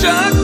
Chuck